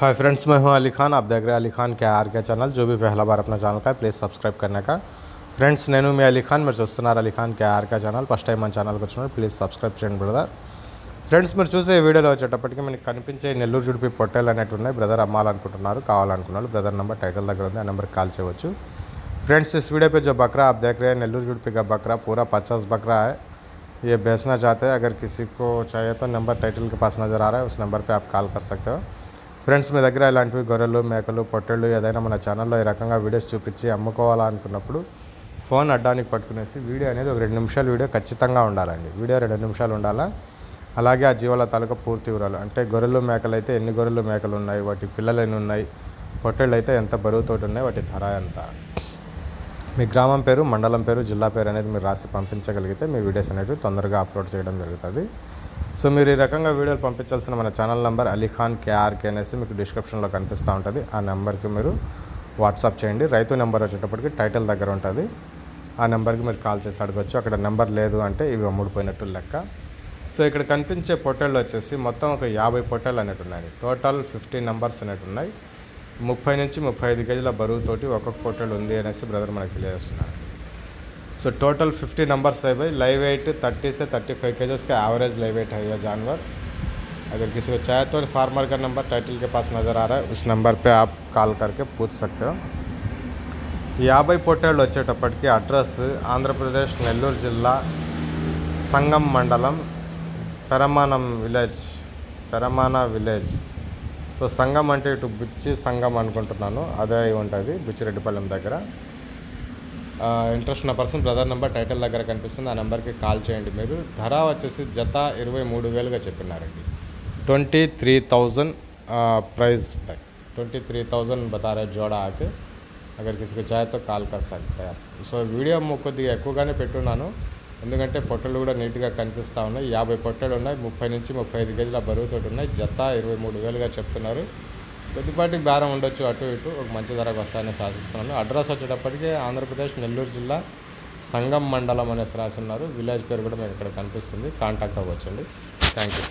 Hi friends मैं हूं अली खान आप देख रहे हैं अली खान के आर के चैनल जो भी पहला बार अपना ఛానల్ का ప్లీజ్ సబ్స్క్రైబ్ करने का ఫ్రెండ్స్ నేను మీ అలీ ఖాన్ మీరు చూస్తున్నారు Ali Khan KR K channel first time మన ఛానల్కి వచ్చినప్పుడు ప్లీజ్ సబ్స్క్రైబ్ చేయండి బ్రదర్ ఫ్రెండ్స్ మీరు చూసే ఈ వీడియోలో వచ్చేటప్పటికి మనకి కనిపించే నెల్లూరు జుడిపి పొట్టేలు అనేవి ఉన్నాయి బ్రదర్ అమ్మాలనుకుంటున్నారు కావాలనుకున్నారు బ్రదర్ నెంబర్ టైటిల్ దగ్గర ఉంది ఆ నెంబర్కి కాల్ చేయవచ్చు फ्रेंड्स इस वीडियो पे जो बकरा आप देख रहे हैं नेल्लूर जुड़पी का बकरा पूरा पचास बकरा है ये बेचना चाहते हैं अगर किसी को चाहिए तो नंबर टाइटल के पास नज़र आ रहा है उस नंबर पे आप కాల్ कर सकते हो ఫ్రెండ్స్ మీ దగ్గర ఇలాంటివి గొర్రెలు మేకలు పొట్టెళ్ళు ఏదైనా మన ఛానల్లో ఈ రకంగా వీడియోస్ చూపించి అమ్ముకోవాలనుకున్నప్పుడు ఫోన్ అడ్డానికి పట్టుకునేసి వీడియో అనేది ఒక రెండు నిమిషాల వీడియో ఖచ్చితంగా ఉండాలండి. వీడియో రెండు నిమిషాలు ఉండాలా? అలాగే ఆ జీవాల తాలూకా పూర్తి వివరాలు. అంటే గొర్రెలు మేకలు అయితే ఎన్ని గొర్రెలు మేకలు ఉన్నాయి? వాటి పిల్లలు ఎన్ని ఉన్నాయి? పొట్టెళ్ళు అయితే ఎంత బరువుతోటి ఉన్నాయి? వాటి ధర ఎంత? మీ గ్రామం పేరు మండలం పేరు జిల్లా పేరు అనేది మీరు రాసి పంపించగలిగితే మీ వీడియోస్ అనేవి తొందరగా అప్లోడ్ చేయడం జరుగుతుంది. సో మీరు ఈ రకంగా వీడియోలు పంపించాల్సిన మన ఛానల్ నెంబర్ అలీఖాన్ కేఆర్కే అనేసి మీకు డిస్క్రిప్షన్లో కనిపిస్తూ ఉంటుంది. ఆ నెంబర్కి మీరు వాట్సాప్ చేయండి. రైతు నెంబర్ వచ్చేటప్పటికి టైటిల్ దగ్గర ఉంటుంది. ఆ నెంబర్కి మీరు కాల్ చేసి అడగచ్చు. అక్కడ నెంబర్ లేదు అంటే ఇవి అమ్ముడిపోయినట్టు లెక్క. సో ఇక్కడ కనిపించే పొట్టేళ్ళు వచ్చేసి మొత్తం ఒక యాభై పొట్టేళ్ళు అనేటు ఉన్నాయి టోటల్ ఫిఫ్టీ నెంబర్స్ అనేవి ఉన్నాయి ముప్పై నుంచి ముప్పై ఐదు కేజీల బరువుతోటి ఒక్కొక్క పొట్టేళ్ళు ఉంది అనేసి బ్రదర్ మనకి తెలియజేస్తున్నారు సో टोटल 50 नंबर्स है भाई लाइव वेट 30 से 35 केजेस का एवरेज लाइव वेट है यह जानवर अगर किसी को चाहे तो फार्मर का नंबर टाइटल के पास नज़र आ रहा है उस नंबर पे आप कॉल करके पूछ सकते हो యాభై పొట్టేళ్ళు వచ్చేటప్పటికి అడ్రస్ ఆంధ్రప్రదేశ్ నెల్లూరు జిల్లా సంగం మండలం Peramanam village Peramana village So సంఘం అంటే ఇటు బుచ్చి సంఘం అనుకుంటున్నాను. అదే ఉంటుంది బుచ్చిరెడ్డిపాలెం దగ్గర. ఇంట్రెస్ట్ ఉన్న పర్సన్ బ్రదర్ నెంబర్ టైటిల్ దగ్గర కనిపిస్తుంది. ఆ నెంబర్కి కాల్ చేయండి మీరు. ధర వచ్చేసి జత ఇరవై మూడు వేలుగా చెప్పినారండి twenty three thousand prize twenty twenty three thousand रहे जोड़ा ఆకి అక్కడికి కిసికి చాయ్తో కాల్ కస్తాను సో వీడియో కొద్దిగా ఎక్కువగానే పెట్టున్నాను. ఎందుకంటే పొట్టలు కూడా నీట్గా కనిపిస్తూ ఉన్నాయి. యాభై పొట్టలు ఉన్నాయి. ముప్పై నుంచి ముప్పై ఐదు కేజీల బరువుతోటి ఉన్నాయి. జత ఇరవై మూడు వేలుగా చెప్తున్నారు. కొద్దిపాటి బేరం ఉండొచ్చు అటు ఇటు. ఒక మంచి ధరకు వస్తాయని శాసిస్తున్నాను అడ్రస్ వచ్చేటప్పటికి ఆంధ్రప్రదేశ్ నెల్లూరు జిల్లా సంగం మండలం అనేసి రాసి ఉన్నారు. విలేజ్ పేరు కూడా మీకు ఇక్కడ కనిపిస్తుంది. కాంటాక్ట్ అవ్వచ్చండి. Thank you.